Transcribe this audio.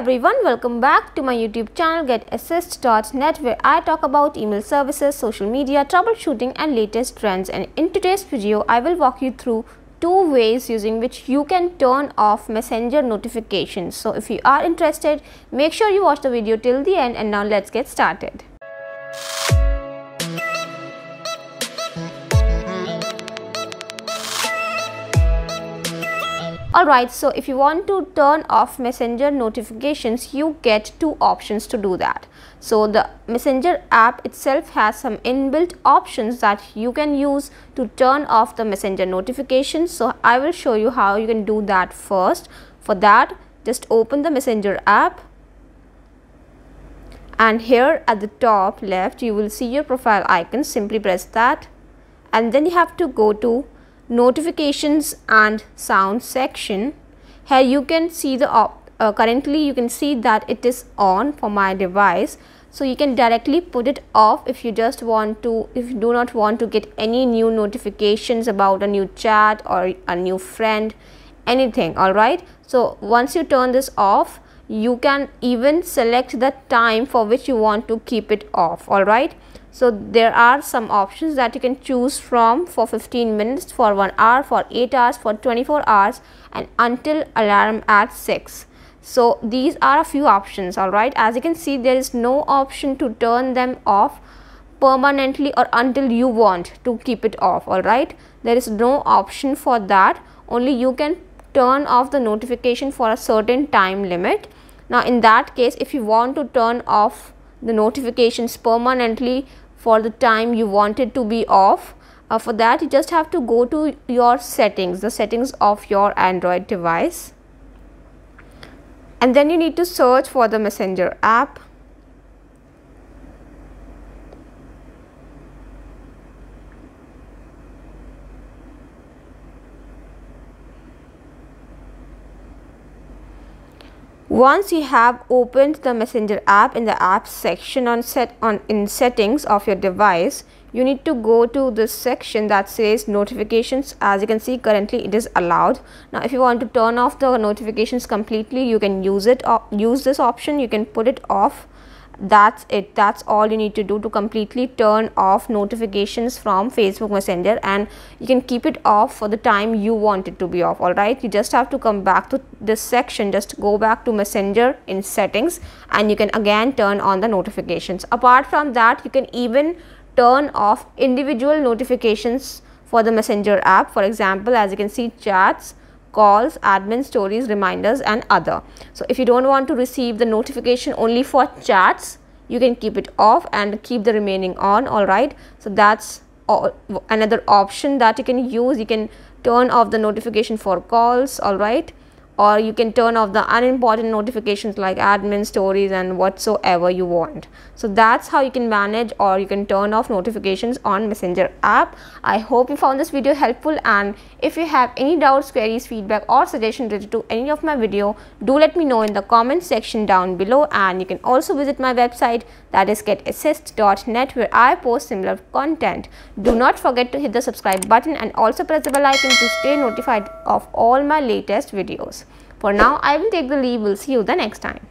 everyone, welcome back to my YouTube channel GetAssist.net where I talk about email services, social media, troubleshooting and latest trends and in today's video I will walk you through two ways using which you can turn off messenger notifications. So if you are interested, make sure you watch the video till the end and now let's get started. Alright, so if you want to turn off messenger notifications, you get two options to do that. So the messenger app itself has some inbuilt options that you can use to turn off the messenger notifications. So I will show you how you can do that first. For that, just open the messenger app and here at the top left you will see your profile icon simply press that and then you have to go to notifications and sound section. Here you can see the uh, currently you can see that it is on for my device. So you can directly put it off if you just want to if you do not want to get any new notifications about a new chat or a new friend anything all right? So once you turn this off you can even select the time for which you want to keep it off all right so there are some options that you can choose from for 15 minutes, for 1 hour, for 8 hours, for 24 hours and until alarm at 6. So these are a few options alright. As you can see there is no option to turn them off permanently or until you want to keep it off alright. There is no option for that only you can turn off the notification for a certain time limit. Now in that case if you want to turn off the notifications permanently for the time you want it to be off. Uh, for that you just have to go to your settings the settings of your android device. And then you need to search for the messenger app once you have opened the messenger app in the apps section on set on in settings of your device you need to go to this section that says notifications. As you can see currently it is allowed. Now if you want to turn off the notifications completely you can use it or use this option. You can put it off that's it. That's all you need to do to completely turn off notifications from facebook messenger and you can keep it off for the time you want it to be off all right? You just have to come back to this section. Just go back to messenger in settings and you can again turn on the notifications. Apart from that you can even turn off individual notifications for the messenger app. For example as you can see chats calls, admin stories, reminders and other. So if you don't want to receive the notification only for chats, you can keep it off and keep the remaining on alright. So that's another option that you can use. You can turn off the notification for calls alright or you can turn off the unimportant notifications like admin stories and whatsoever you want. So that's how you can manage or you can turn off notifications on messenger app. I hope you found this video helpful and if you have any doubts queries feedback or suggestion related to any of my video do let me know in the comment section down below. And you can also visit my website that is getassist.net where i post similar content. Do not forget to hit the subscribe button and also press the bell icon to stay notified of all my latest videos for now, I will take the leave. We'll see you the next time.